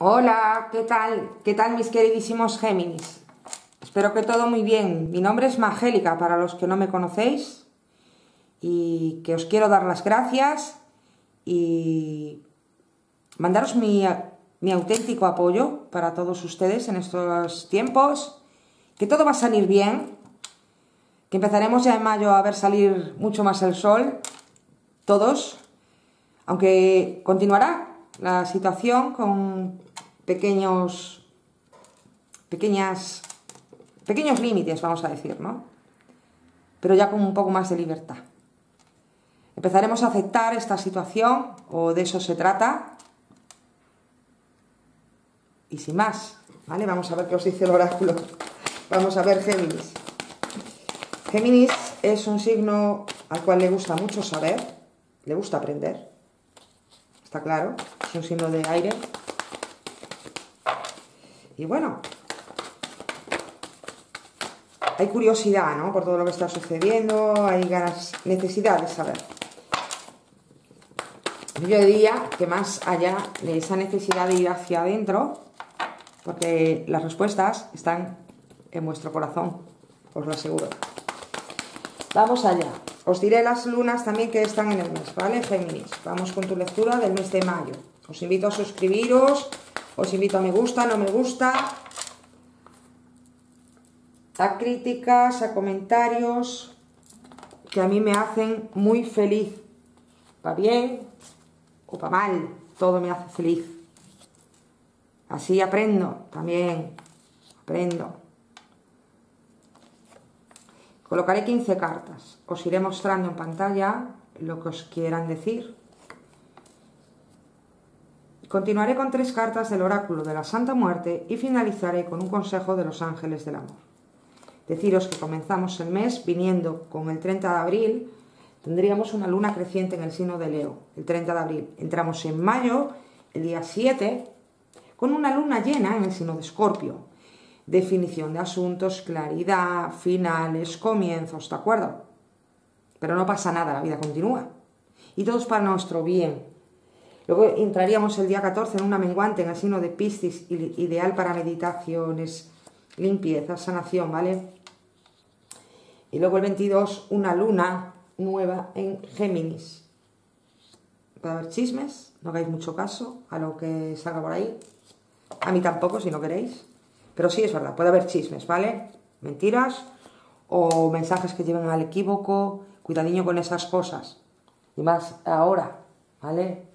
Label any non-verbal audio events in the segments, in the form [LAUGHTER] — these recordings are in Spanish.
Hola, ¿qué tal? ¿Qué tal mis queridísimos Géminis? Espero que todo muy bien. Mi nombre es Magélica para los que no me conocéis y que os quiero dar las gracias y mandaros mi, mi auténtico apoyo para todos ustedes en estos tiempos, que todo va a salir bien, que empezaremos ya en mayo a ver salir mucho más el sol, todos, aunque continuará la situación con pequeños, pequeñas, pequeños límites, vamos a decir, ¿no? Pero ya con un poco más de libertad. Empezaremos a aceptar esta situación, o de eso se trata. Y sin más, ¿vale? Vamos a ver qué os dice el oráculo. Vamos a ver Géminis. Géminis es un signo al cual le gusta mucho saber, le gusta aprender. Está claro, es un signo de aire. Y bueno, hay curiosidad, ¿no? Por todo lo que está sucediendo, hay ganas, necesidad de saber. Yo diría que más allá de esa necesidad de ir hacia adentro, porque las respuestas están en vuestro corazón, os lo aseguro. Vamos allá. Os diré las lunas también que están en el mes, ¿vale? Géminis. Vamos con tu lectura del mes de mayo. Os invito a suscribiros, os invito a me gusta, no me gusta, a críticas, a comentarios que a mí me hacen muy feliz. ¿Va bien o para mal? Todo me hace feliz. Así aprendo también. Aprendo. Colocaré 15 cartas. Os iré mostrando en pantalla lo que os quieran decir. Continuaré con tres cartas del oráculo de la Santa Muerte y finalizaré con un consejo de los ángeles del amor. Deciros que comenzamos el mes viniendo con el 30 de abril, tendríamos una luna creciente en el signo de Leo, el 30 de abril. Entramos en mayo, el día 7, con una luna llena en el signo de Escorpio, definición de asuntos, claridad, finales, comienzos, ¿de acuerdo? Pero no pasa nada, la vida continúa. Y todo es para nuestro bien. Luego entraríamos el día 14 en una menguante en signo de Piscis, ideal para meditaciones, limpieza, sanación, ¿vale? Y luego el 22, una luna nueva en Géminis. Puede haber chismes, no hagáis mucho caso a lo que salga por ahí. A mí tampoco, si no queréis. Pero sí es verdad, puede haber chismes, ¿vale? Mentiras o mensajes que lleven al equívoco. Cuidadinho con esas cosas. Y más ahora, ¿vale?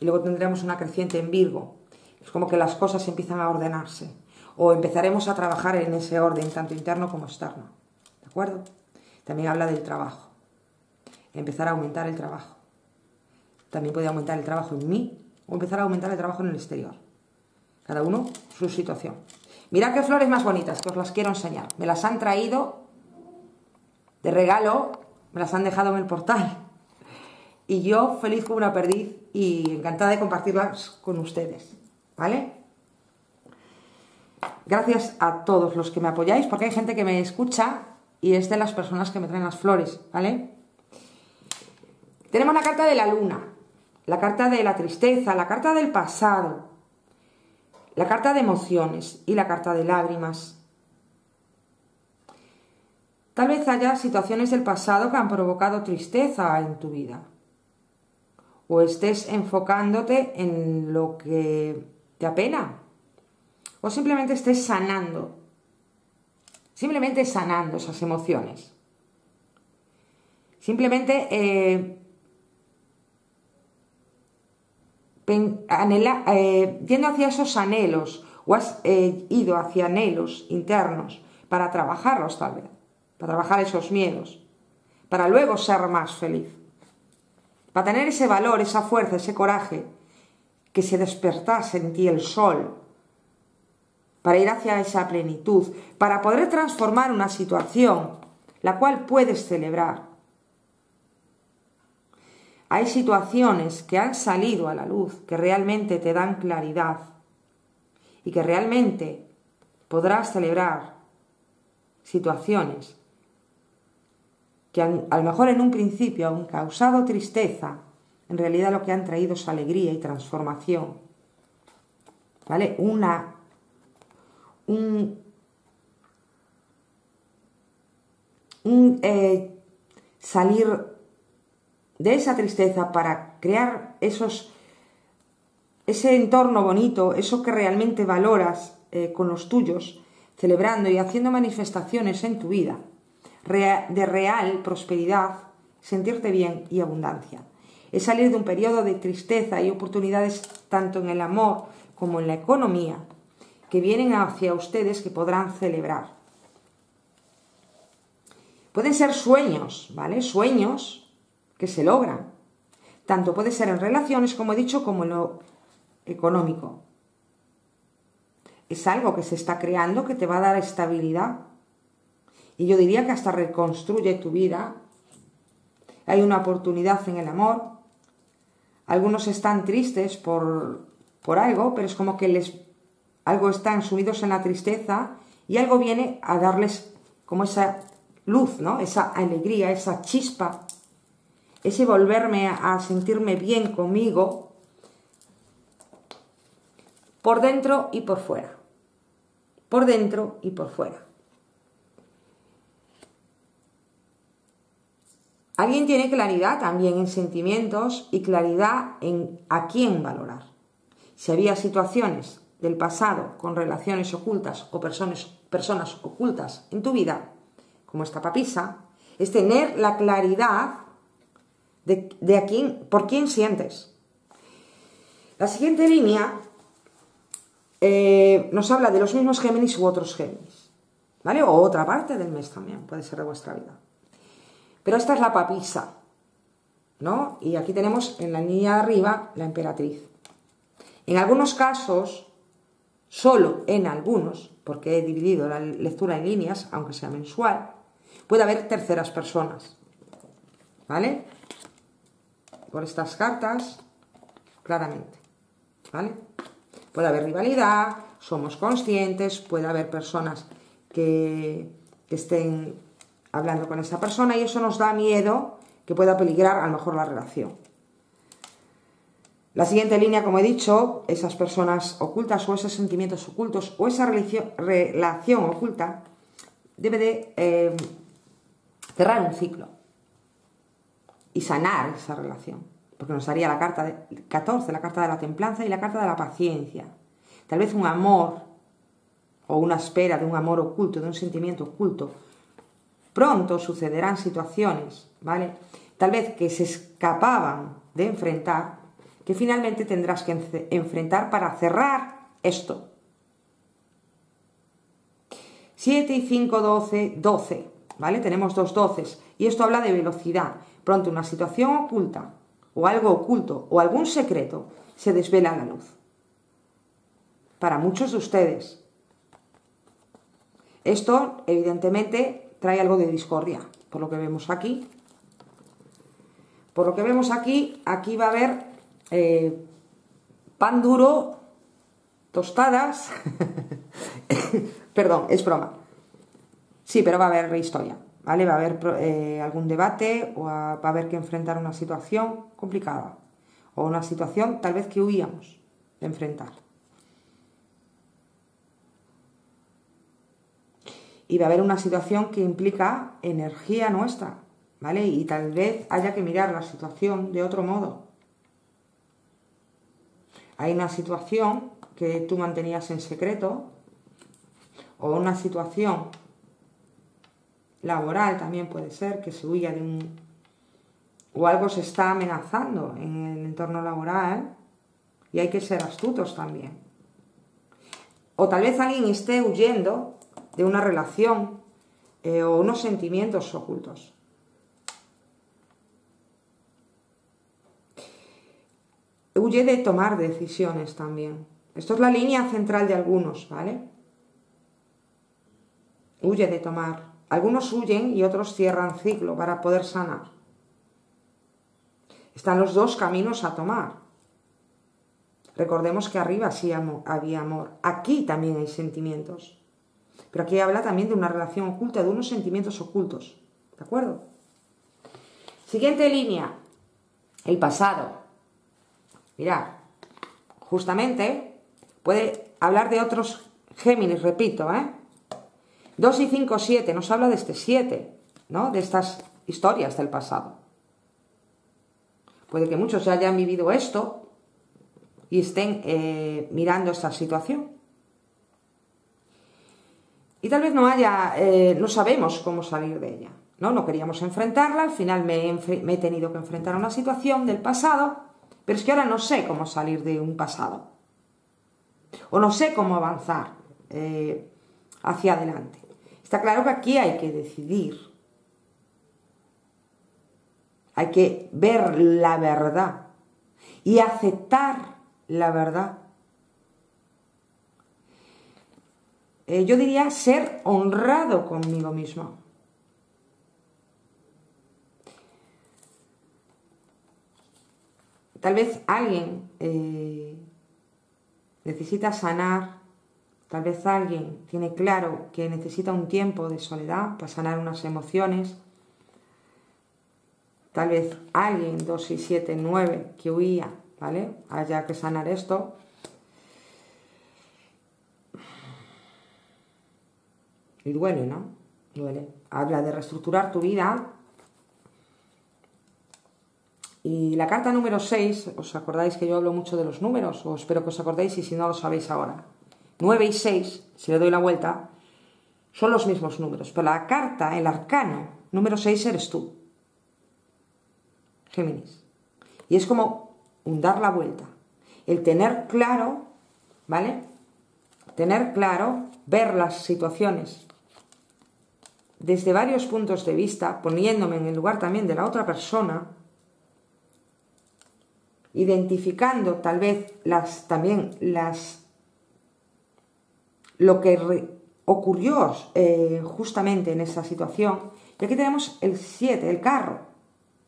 Y luego tendremos una creciente en Virgo. Es como que las cosas empiezan a ordenarse. O empezaremos a trabajar en ese orden, tanto interno como externo. ¿De acuerdo? También habla del trabajo. Empezar a aumentar el trabajo. También puede aumentar el trabajo en mí o empezar a aumentar el trabajo en el exterior. Cada uno su situación. Mirad qué flores más bonitas, que os las quiero enseñar. Me las han traído de regalo, me las han dejado en el portal. Y yo feliz como una perdiz y encantada de compartirlas con ustedes. ¿Vale? Gracias a todos los que me apoyáis, porque hay gente que me escucha y es de las personas que me traen las flores, ¿vale? Tenemos la carta de la luna, la carta de la tristeza, la carta del pasado, la carta de emociones y la carta de lágrimas. Tal vez haya situaciones del pasado que han provocado tristeza en tu vida. O estés enfocándote en lo que te apena. O simplemente estés sanando. Simplemente sanando esas emociones. Simplemente eh, eh, yendo hacia esos anhelos o has eh, ido hacia anhelos internos para trabajarlos tal vez, para trabajar esos miedos, para luego ser más feliz, para tener ese valor, esa fuerza, ese coraje, que se despertase en ti el sol, para ir hacia esa plenitud, para poder transformar una situación, la cual puedes celebrar, hay situaciones que han salido a la luz, que realmente te dan claridad y que realmente podrás celebrar situaciones que a lo mejor en un principio han causado tristeza, en realidad lo que han traído es alegría y transformación. ¿vale? Una, un, un eh, salir de esa tristeza para crear esos ese entorno bonito, eso que realmente valoras eh, con los tuyos, celebrando y haciendo manifestaciones en tu vida de real prosperidad, sentirte bien y abundancia. Es salir de un periodo de tristeza y oportunidades tanto en el amor como en la economía que vienen hacia ustedes que podrán celebrar. Pueden ser sueños, ¿vale? Sueños que se logran. Tanto puede ser en relaciones, como he dicho, como en lo económico. Es algo que se está creando que te va a dar estabilidad. Y yo diría que hasta reconstruye tu vida. Hay una oportunidad en el amor. Algunos están tristes por, por algo, pero es como que les algo están sumidos en la tristeza y algo viene a darles como esa luz, ¿no? Esa alegría, esa chispa, ese volverme a sentirme bien conmigo por dentro y por fuera. Por dentro y por fuera. Alguien tiene claridad también en sentimientos y claridad en a quién valorar. Si había situaciones del pasado con relaciones ocultas o personas, personas ocultas en tu vida, como esta papisa, es tener la claridad de, de a quién, por quién sientes. La siguiente línea eh, nos habla de los mismos Géminis u otros Géminis, ¿vale? O otra parte del mes también, puede ser de vuestra vida. Pero esta es la papisa, ¿no? Y aquí tenemos en la línea de arriba la emperatriz. En algunos casos, solo en algunos, porque he dividido la lectura en líneas, aunque sea mensual, puede haber terceras personas, ¿vale? Por estas cartas, claramente, ¿vale? Puede haber rivalidad, somos conscientes, puede haber personas que, estén hablando con esa persona y eso nos da miedo que pueda peligrar a lo mejor la relación. La siguiente línea, como he dicho, esas personas ocultas o esos sentimientos ocultos o esa relación oculta debe de eh, cerrar un ciclo y sanar esa relación porque nos haría la carta de, 14, la carta de la templanza y la carta de la paciencia. Tal vez un amor o una espera de un amor oculto, de un sentimiento oculto. Pronto sucederán situaciones, ¿vale? Tal vez que se escapaban de enfrentar, que finalmente tendrás que enfrentar para cerrar esto. 7 y 5, 12, 12, ¿vale? Tenemos dos doces y esto habla de velocidad. Pronto una situación oculta o algo oculto o algún secreto se desvela a la luz. Para muchos de ustedes. Esto, evidentemente, trae algo de discordia, por lo que vemos aquí. Por lo que vemos aquí, aquí va a haber eh, pan duro, tostadas. [LAUGHS] Perdón, es broma. Sí, pero va a haber historia. ¿vale? Va a haber eh, algún debate o va a haber que enfrentar una situación complicada o una situación tal vez que huíamos de enfrentar. Y va a haber una situación que implica energía nuestra, ¿vale? Y tal vez haya que mirar la situación de otro modo. Hay una situación que tú mantenías en secreto o una situación laboral también puede ser, que se huya de un... o algo se está amenazando en el entorno laboral y hay que ser astutos también. O tal vez alguien esté huyendo de una relación eh, o unos sentimientos ocultos. Huye de tomar decisiones también. Esto es la línea central de algunos, ¿vale? Huye de tomar algunos huyen y otros cierran ciclo para poder sanar. Están los dos caminos a tomar. Recordemos que arriba sí había amor. Aquí también hay sentimientos. Pero aquí habla también de una relación oculta, de unos sentimientos ocultos. ¿De acuerdo? Siguiente línea. El pasado. Mirad, justamente Puede hablar de otros Géminis, repito, ¿eh? 2 y 5, 7, nos habla de este 7, ¿no? De estas historias del pasado. Puede que muchos ya hayan vivido esto y estén eh, mirando esta situación. Y tal vez no haya, eh, no sabemos cómo salir de ella, ¿no? No queríamos enfrentarla, al final me he tenido que enfrentar a una situación del pasado, pero es que ahora no sé cómo salir de un pasado. O no sé cómo avanzar eh, hacia adelante. Está claro que aquí hay que decidir. Hay que ver la verdad y aceptar la verdad. Eh, yo diría ser honrado conmigo mismo. Tal vez alguien eh, necesita sanar, tal vez alguien tiene claro que necesita un tiempo de soledad para sanar unas emociones, tal vez alguien, 2, 6, 7, 9, que huía, ¿vale? Haya que sanar esto. Y duele, ¿no? Duele. Habla de reestructurar tu vida, y la carta número 6, ¿os acordáis que yo hablo mucho de los números? O espero que os acordéis y si no lo sabéis ahora. 9 y 6, si le doy la vuelta, son los mismos números. Pero la carta, el arcano, número 6 eres tú. Géminis. Y es como un dar la vuelta. El tener claro, ¿vale? Tener claro, ver las situaciones desde varios puntos de vista, poniéndome en el lugar también de la otra persona, identificando tal vez las también las lo que ocurrió eh, justamente en esa situación. Y aquí tenemos el 7, el carro,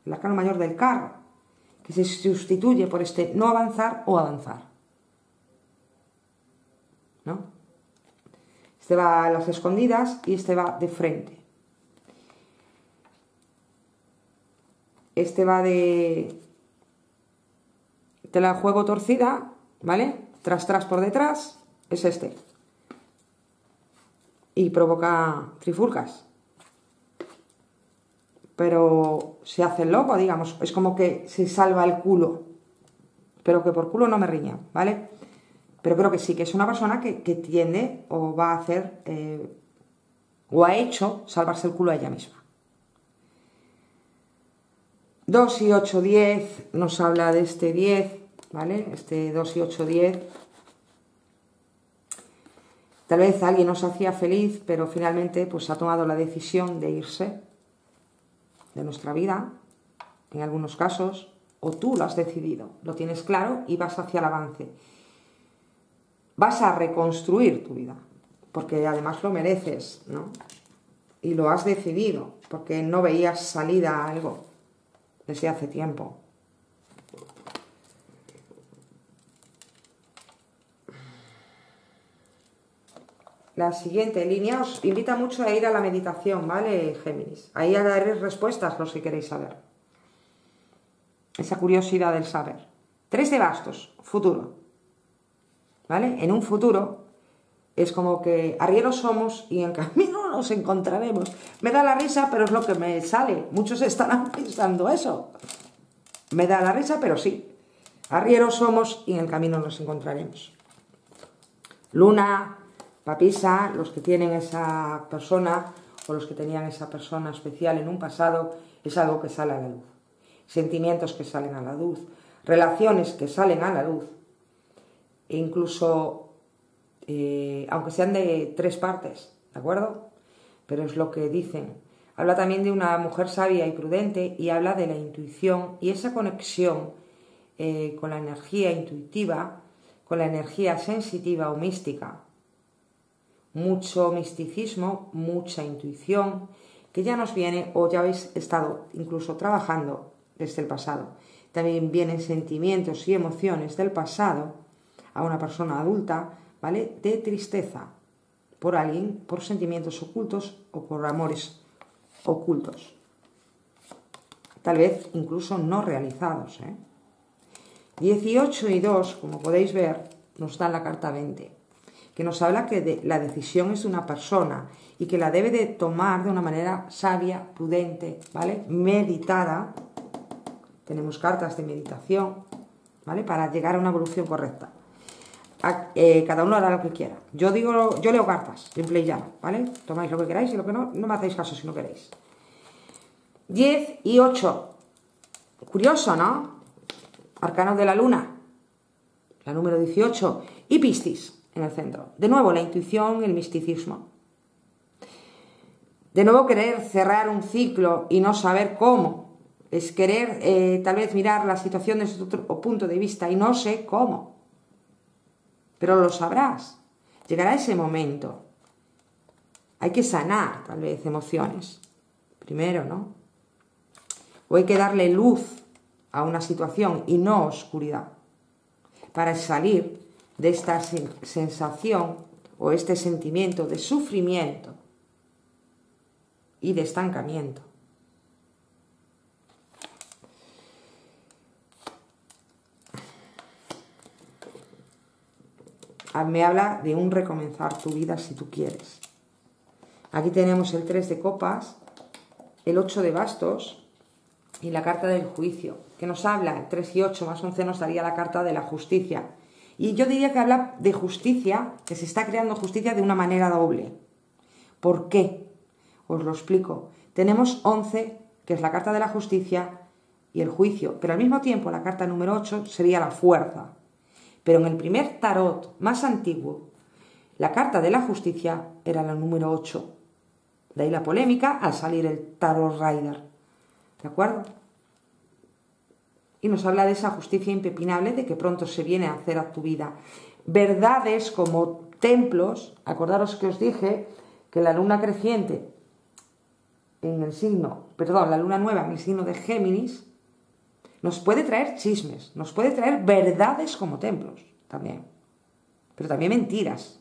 el arcano mayor del carro, que se sustituye por este no avanzar o avanzar. ¿No? Este va a las escondidas y este va de frente. Este va de te la juego torcida, ¿vale? Tras, tras por detrás, es este. Y provoca trifurcas. Pero se hace el loco, digamos. Es como que se salva el culo. Pero que por culo no me riña, ¿vale? Pero creo que sí, que es una persona que, tiende o va a hacer eh, o ha hecho salvarse el culo a ella misma. 2 y 8, 10 nos habla de este 10, ¿vale? Este 2 y 8, 10. Tal vez alguien nos hacía feliz, pero finalmente pues ha tomado la decisión de irse de nuestra vida, en algunos casos, o tú lo has decidido, lo tienes claro y vas hacia el avance. Vas a reconstruir tu vida, porque además lo mereces, ¿no? Y lo has decidido, porque no veías salida a algo desde hace tiempo. La siguiente línea os invita mucho a ir a la meditación, ¿vale, Géminis? Ahí daré respuestas los que queréis saber. Esa curiosidad del saber. Tres de bastos, futuro. ¿Vale? En un futuro es como que arrieros somos y en [LAUGHS] camino nos encontraremos. Me da la risa, pero es lo que me sale. Muchos estarán [LAUGHS] pensando eso. Me da la risa, pero sí. Arrieros somos y en el camino nos encontraremos. Luna, papisa, los que tienen esa persona o los que tenían esa persona especial en un pasado, es algo que sale a la luz. Sentimientos que salen a la luz, relaciones que salen a la luz. E incluso eh, aunque sean de tres partes, ¿de acuerdo? Pero es lo que dicen. Habla también de una mujer sabia y prudente y habla de la intuición y esa conexión eh, con la energía intuitiva, con la energía sensitiva o mística. Mucho misticismo, mucha intuición, que ya nos viene o ya habéis estado incluso trabajando desde el pasado. También vienen sentimientos y emociones del pasado a una persona adulta ¿vale? De tristeza por alguien, por sentimientos ocultos o por amores ocultos. Tal vez incluso no realizados. ¿eh? 18 y 2, como podéis ver, nos da la carta 20, que nos habla que la decisión es de una persona y que la debe de tomar de una manera sabia, prudente, ¿vale? Meditada. Tenemos cartas de meditación, ¿vale? Para llegar a una evolución correcta. Eh, cada uno hará lo que quiera. Yo digo, yo leo cartas, simple y llano, ¿vale? Tomáis lo que queráis y lo que no, no me hacéis caso si no queréis. 10 y 8. Curioso, ¿no? Arcanos de la luna, la número 18, y Piscis en el centro. De nuevo, la intuición, el misticismo. De nuevo, querer cerrar un ciclo y no saber cómo. Es querer eh, tal vez mirar la situación desde otro punto de vista y no sé cómo pero lo sabrás. Llegará ese momento. Hay que sanar, tal vez, emociones. Primero, ¿no? O hay que darle luz a una situación y no oscuridad. Para salir de esta sensación o este sentimiento de sufrimiento y de estancamiento. Me habla de un recomenzar tu vida si tú quieres. Aquí tenemos el 3 de copas, el 8 de bastos y la carta del juicio, que nos habla, el 3 y 8 más 11 nos daría la carta de la justicia. Y yo diría que habla de justicia, que se está creando justicia de una manera doble. ¿Por qué? Os lo explico. Tenemos 11, que es la carta de la justicia, y el juicio, pero al mismo tiempo la carta número 8 sería la fuerza. Pero en el primer tarot más antiguo, la carta de la justicia era la número 8. De ahí la polémica al salir el tarot rider. ¿De acuerdo? Y nos habla de esa justicia impepinable de que pronto se viene a hacer a tu vida. Verdades como templos, acordaros que os dije que la luna creciente en el signo, perdón, la luna nueva en el signo de Géminis, nos puede traer chismes, nos puede traer verdades como templos también, pero también mentiras.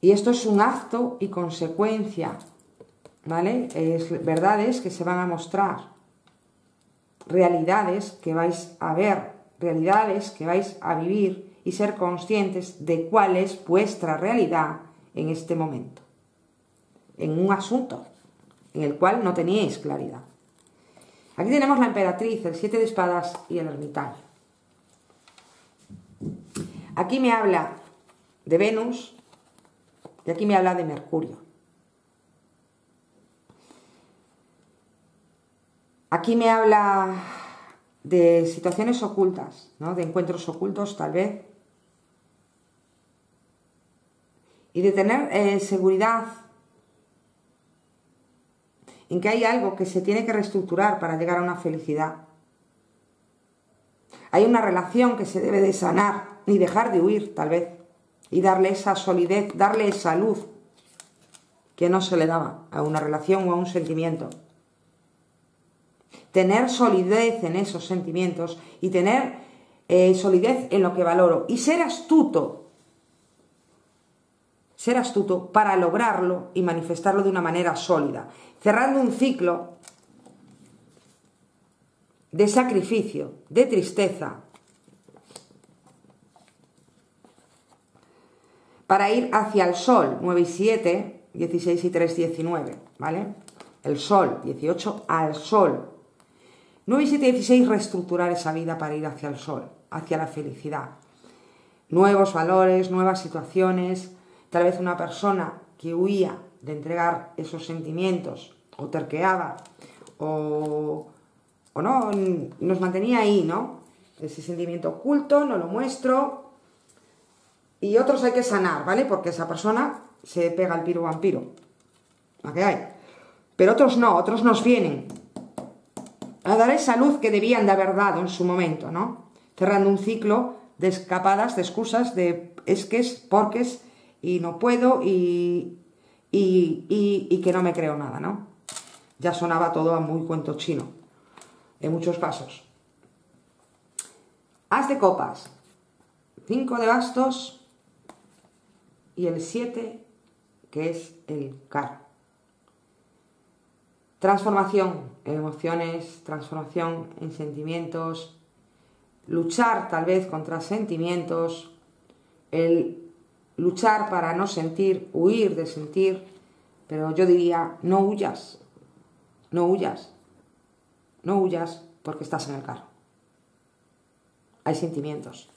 Y esto es un acto y consecuencia, ¿vale? Es verdades que se van a mostrar, realidades que vais a ver, realidades que vais a vivir y ser conscientes de cuál es vuestra realidad en este momento, en un asunto en el cual no teníais claridad. Aquí tenemos la emperatriz, el siete de espadas y el ermitaño. Aquí me habla de Venus y aquí me habla de Mercurio. Aquí me habla de situaciones ocultas, ¿no? de encuentros ocultos tal vez, y de tener eh, seguridad en que hay algo que se tiene que reestructurar para llegar a una felicidad. Hay una relación que se debe de sanar y dejar de huir, tal vez, y darle esa solidez, darle esa luz que no se le daba a una relación o a un sentimiento. Tener solidez en esos sentimientos y tener eh, solidez en lo que valoro y ser astuto ser astuto para lograrlo y manifestarlo de una manera sólida, cerrando un ciclo de sacrificio, de tristeza, para ir hacia el sol, 9 y 7, 16 y 3, 19, ¿vale? El sol, 18 al sol. 9 y 7, 16, reestructurar esa vida para ir hacia el sol, hacia la felicidad. Nuevos valores, nuevas situaciones, Tal vez una persona que huía de entregar esos sentimientos o terqueaba o, o no, nos mantenía ahí, ¿no? Ese sentimiento oculto, no lo muestro. Y otros hay que sanar, ¿vale? Porque esa persona se pega al piro vampiro. ¿A qué hay? Pero otros no, otros nos vienen a dar esa luz que debían de haber dado en su momento, ¿no? Cerrando un ciclo de escapadas, de excusas, de esques, porques y no puedo y, y, que no me creo nada, ¿no? Ya sonaba todo a muy cuento chino, en muchos casos. As de copas, 5 de bastos y el 7, que es el car. Transformación en emociones, transformación en sentimientos, luchar tal vez contra sentimientos, el luchar para no sentir, huir de sentir, pero yo diría, no huyas, no huyas, no huyas porque estás en el carro. Hay sentimientos,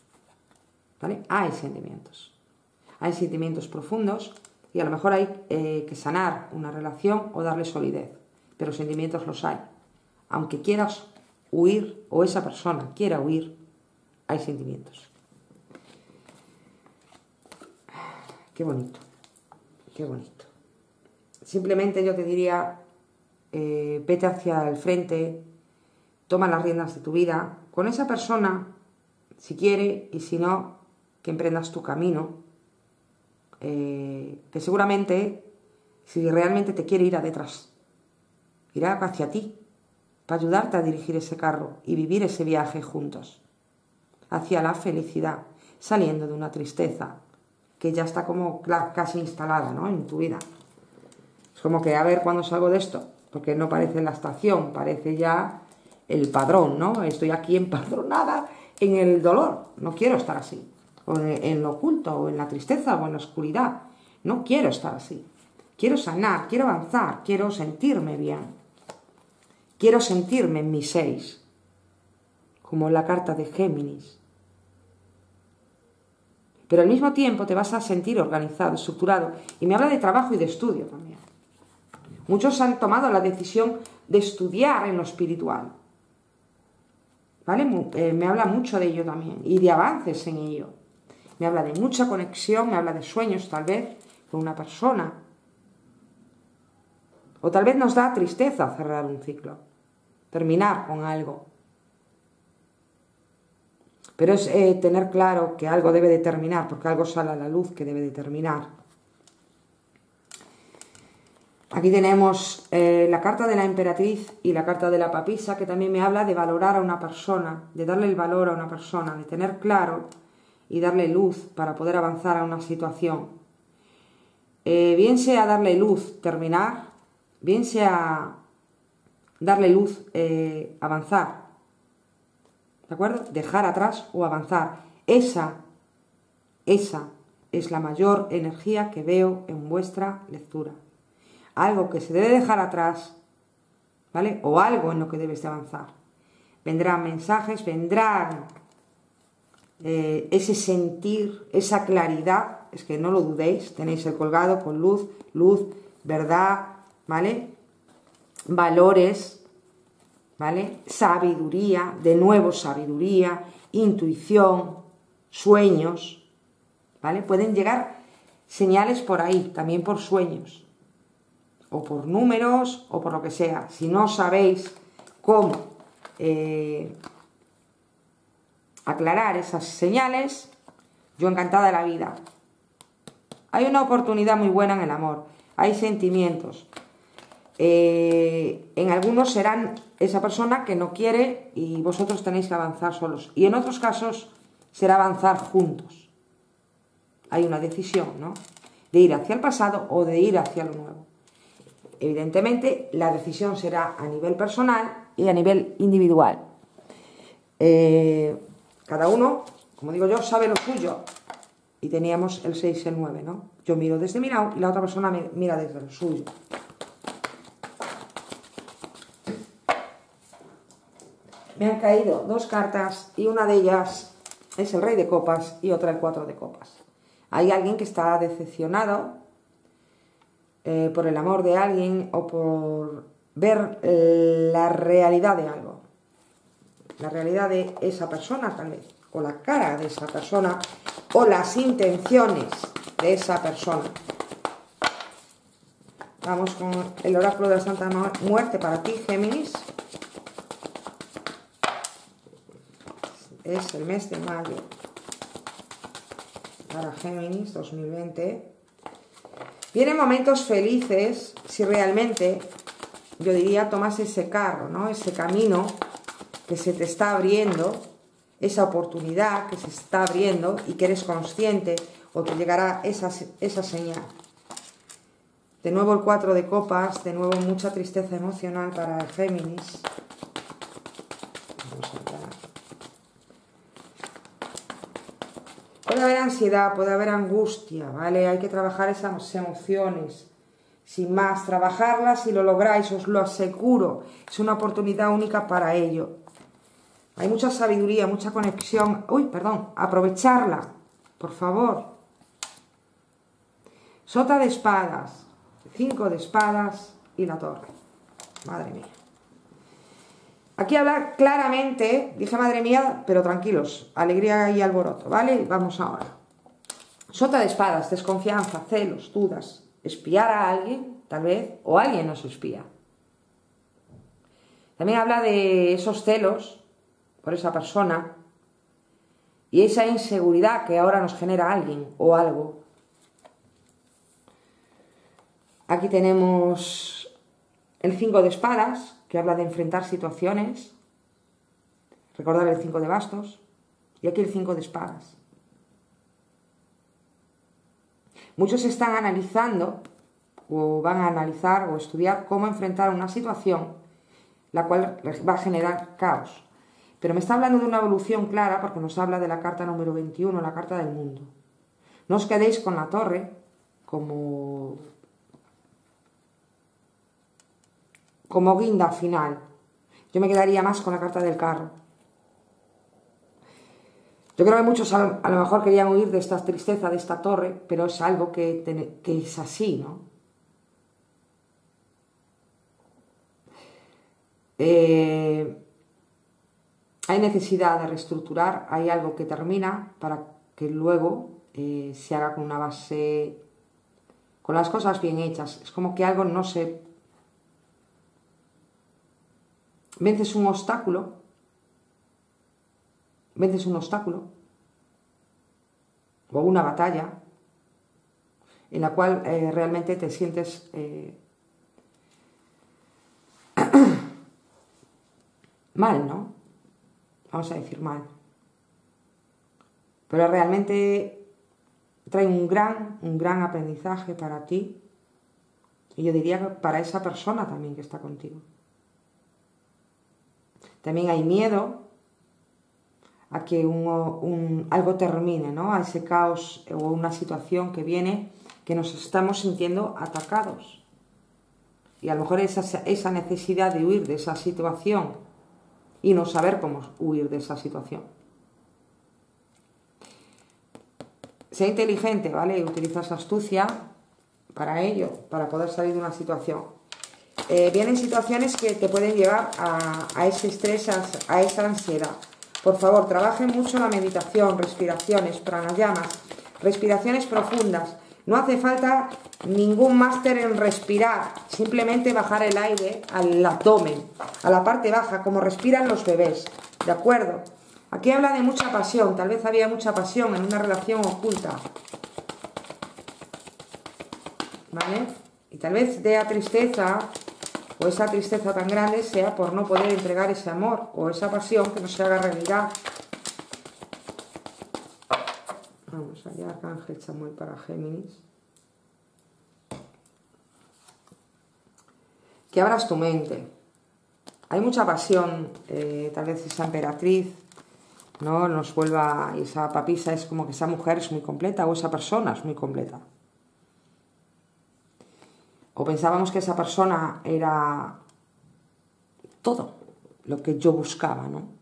¿vale? Hay sentimientos. Hay sentimientos profundos y a lo mejor hay eh, que sanar una relación o darle solidez, pero sentimientos los hay. Aunque quieras huir o esa persona quiera huir, hay sentimientos. Qué bonito, qué bonito. Simplemente yo te diría, eh, vete hacia el frente, toma las riendas de tu vida, con esa persona, si quiere, y si no, que emprendas tu camino, eh, que seguramente, si realmente te quiere ir a detrás, irá hacia ti, para ayudarte a dirigir ese carro y vivir ese viaje juntos, hacia la felicidad, saliendo de una tristeza que ya está como casi instalada ¿no? en tu vida. Es como que a ver cuándo salgo de esto, porque no parece la estación, parece ya el padrón, ¿no? Estoy aquí [LAUGHS] empadronada en el dolor, no quiero estar así, o en lo oculto, o en la tristeza, o en la oscuridad, no quiero estar así. Quiero sanar, quiero avanzar, quiero sentirme bien. Quiero sentirme en mi seis, como la carta de Géminis. Pero al mismo tiempo te vas a sentir organizado, estructurado. Y me habla de trabajo y de estudio también. Muchos han tomado la decisión de estudiar en lo espiritual. ¿Vale? Eh, me habla mucho de ello también. Y de avances en ello. Me habla de mucha conexión, me habla de sueños tal vez con una persona. O tal vez nos da tristeza cerrar un ciclo terminar con algo. Pero es eh, tener claro que algo debe de terminar, porque algo sale a la luz que debe de terminar. Aquí tenemos eh, la carta de la emperatriz y la carta de la papisa, que también me habla de valorar a una persona, de darle el valor a una persona, de tener claro y darle luz para poder avanzar a una situación. Eh, bien sea darle luz, terminar, bien sea darle luz, avanzar. ¿De acuerdo? Dejar atrás o avanzar. Esa, esa es la mayor energía que veo en vuestra lectura. Algo que se debe dejar atrás, ¿vale? O algo en lo que debes de avanzar. Vendrán mensajes, vendrán eh, ese sentir, esa claridad, es que no lo dudéis, tenéis el colgado con luz, luz, verdad, ¿vale? valores, ¿vale? Sabiduría, de nuevo sabiduría, intuición, sueños, ¿vale? Pueden llegar señales por ahí, también por sueños, o por números, o por lo que sea. Si no sabéis cómo eh, aclarar esas señales, yo encantada de la vida. Hay una oportunidad muy buena en el amor, hay sentimientos, eh, en algunos serán esa persona que no quiere y vosotros tenéis que avanzar solos. Y en otros casos será avanzar juntos. Hay una decisión, ¿no? De ir hacia el pasado o de ir hacia lo nuevo. Evidentemente, la decisión será a nivel personal y a nivel individual. Eh, cada uno, como digo yo, sabe lo suyo. Y teníamos el 6 y el 9, ¿no? Yo miro desde mi lado y la otra persona mira desde el suyo. Me han caído dos cartas y una de ellas es el rey de copas y otra el cuatro de copas. Hay alguien que está decepcionado eh, por el amor de alguien o por ver la realidad de algo. La realidad de esa persona tal vez, o la cara de esa persona, o las intenciones de esa persona. Vamos con el oráculo de la Santa Muerte para ti, Géminis. Es el mes de mayo para Géminis 2020. Vienen momentos felices si realmente, yo diría, tomas ese carro, ¿no? Ese camino que se te está abriendo, esa oportunidad que se está abriendo y que eres consciente o que llegará esa, esa señal. De nuevo el 4 de copas, de nuevo mucha tristeza emocional para Géminis. Puede haber ansiedad, puede haber angustia, ¿vale? Hay que trabajar esas emociones. Sin más, trabajarlas y lo lográis, os lo aseguro. Es una oportunidad única para ello. Hay mucha sabiduría, mucha conexión. Uy, perdón, aprovecharla, por favor. Sota de espadas, cinco de espadas y la torre. Madre mía. Aquí habla claramente, dije madre mía, pero tranquilos, alegría y alboroto, ¿vale? Vamos ahora. Sota de espadas, desconfianza, celos, dudas, espiar a alguien, tal vez, o alguien nos espía. También habla de esos celos por esa persona y esa inseguridad que ahora nos genera alguien o algo. Aquí tenemos el 5 de espadas, que habla de enfrentar situaciones. Recordar el 5 de bastos. Y aquí el 5 de espadas. Muchos están analizando o van a analizar o estudiar cómo enfrentar una situación la cual va a generar caos. Pero me está hablando de una evolución clara porque nos habla de la carta número 21, la carta del mundo. No os quedéis con la torre como como guinda final. Yo me quedaría más con la carta del carro. Yo creo que muchos a lo, mejor querían huir de esta tristeza, de esta torre, pero es algo que, es así, ¿no? Eh, hay necesidad de reestructurar, hay algo que termina para que luego eh, se haga con una base, con las cosas bien hechas. Es como que algo no se vences un obstáculo, vences un obstáculo o una batalla en la cual eh, realmente te sientes eh, [CLEARS THROAT] mal, ¿no? Vamos a decir mal. Pero realmente trae un gran, un gran aprendizaje para ti y yo diría para esa persona también que está contigo. También hay miedo a que algo termine, ¿no? A ese caos o una situación que viene que nos estamos sintiendo atacados. Y a lo mejor esa, esa necesidad de huir de esa situación y no saber cómo huir de esa situación. Sea inteligente, ¿vale? Utiliza esa astucia para ello, para poder salir de una situación. Eh, vienen situaciones que te pueden llevar a, ese estrés, a, esa ansiedad. Por favor, trabaje mucho la meditación, respiraciones, pranayamas, respiraciones profundas. No hace falta ningún máster en respirar, simplemente bajar el aire al abdomen, a la parte baja, como respiran los bebés. ¿De acuerdo? Aquí habla de mucha pasión, tal vez había mucha pasión en una relación oculta. ¿Vale? Y tal vez dé a tristeza o esa tristeza tan grande sea por no poder entregar ese amor o esa pasión que no se haga realidad. Vamos allá, Arcángel Samuel para Géminis. Que abras tu mente. Hay mucha pasión, eh, tal vez esa emperatriz no nos vuelva, esa papisa es como que esa mujer es muy completa o esa persona es muy completa o pensábamos que esa persona era todo lo que yo buscaba, ¿no?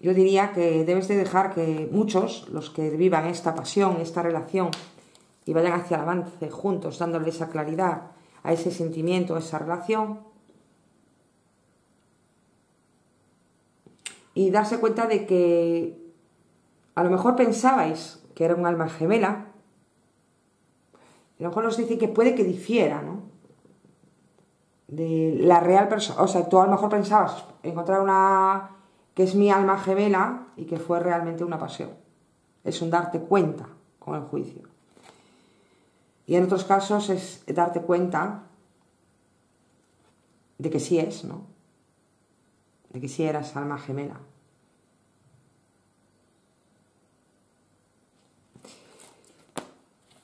Yo diría que debes de dejar que muchos, los que vivan esta pasión, esta relación, y vayan hacia el avance juntos, dándole esa claridad a ese sentimiento, a esa relación, y darse cuenta de que a lo mejor pensabais que era un alma gemela, lo mejor nos dice que puede que difiera, ¿no? De la real persona. O sea, tú a lo mejor pensabas encontrar una que es mi alma gemela y que fue realmente una pasión. Es un darte cuenta con el juicio. Y en otros casos es darte cuenta de que sí es, ¿no? De que sí eras alma gemela.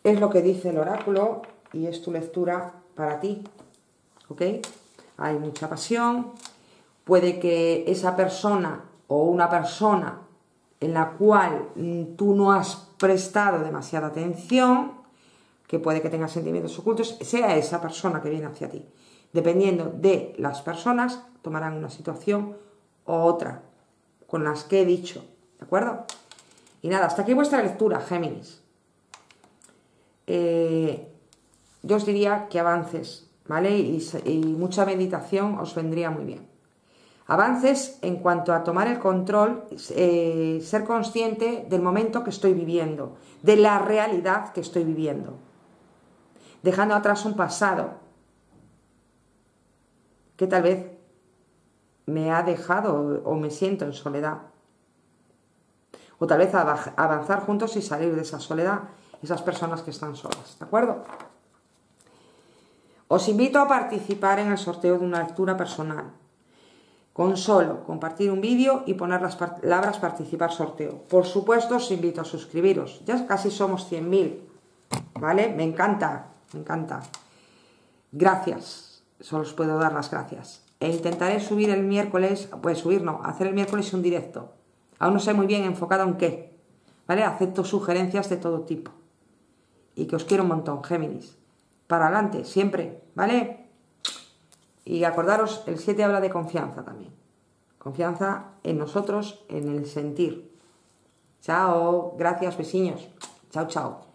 Es lo que dice el oráculo y es tu lectura para ti. ¿Ok? Hay mucha pasión. Puede que esa persona o una persona en la cual mm, tú no has prestado demasiada atención, que puede que tengas sentimientos ocultos, sea esa persona que viene hacia ti. Dependiendo de las personas, tomarán una situación u otra, con las que he dicho, ¿de acuerdo? Y nada, hasta aquí vuestra lectura, Géminis. Eh, yo os diría que avances, ¿vale? Y, mucha meditación os vendría muy bien. Avances en cuanto a tomar el control, eh, ser consciente del momento que estoy viviendo, de la realidad que estoy viviendo, dejando atrás un pasado que tal vez me ha dejado o me siento en soledad. O tal vez avanzar juntos y salir de esa soledad, esas personas que están solas, ¿de acuerdo? Os invito a participar en el sorteo de una lectura personal con solo compartir un vídeo y poner las palabras participar sorteo. Por supuesto, os invito a suscribiros. Ya casi somos 100.000, ¿vale? Me encanta, me encanta. Gracias, solo os puedo dar las gracias. E intentaré subir el miércoles, pues subir no, hacer el miércoles un directo. Aún no sé muy bien enfocado en qué, ¿vale? Acepto sugerencias de todo tipo. Y que os quiero un montón, Géminis. Para adelante, siempre, ¿vale? Y acordaros, el 7 habla de confianza también. Confianza en nosotros, en el sentir. Chao, gracias vecinos. Chao, chao.